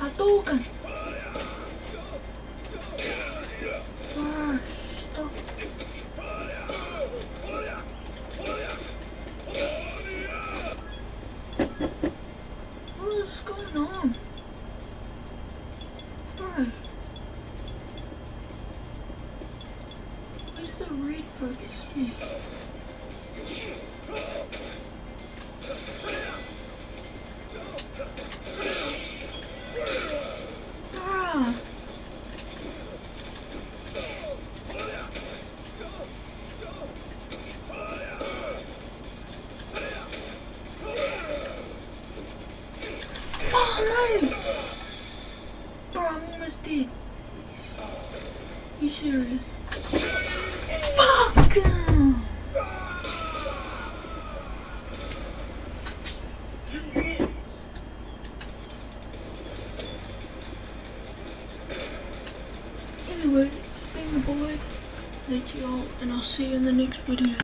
Hadouken! Ah. What is going on? Where's the red? Bruh. Oh no! Bro, I'm almost dead. You serious? Fuck! You. Anyway, it's been the boy, Lentyo, and I'll see you in the next video.